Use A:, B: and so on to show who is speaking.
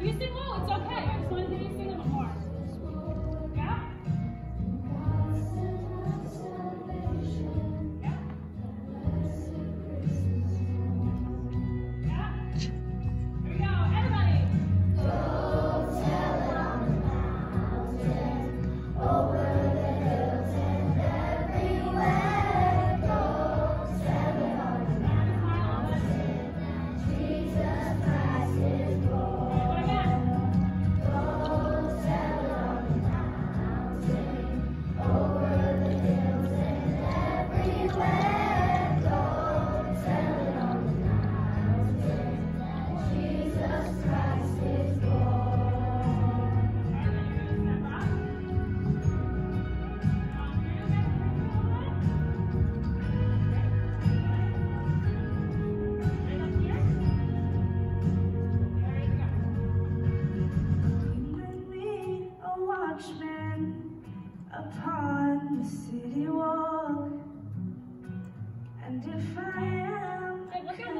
A: You sing well, it's okay. I just wanted to hear you sing a little more.
B: the city wall. And if I am, I look at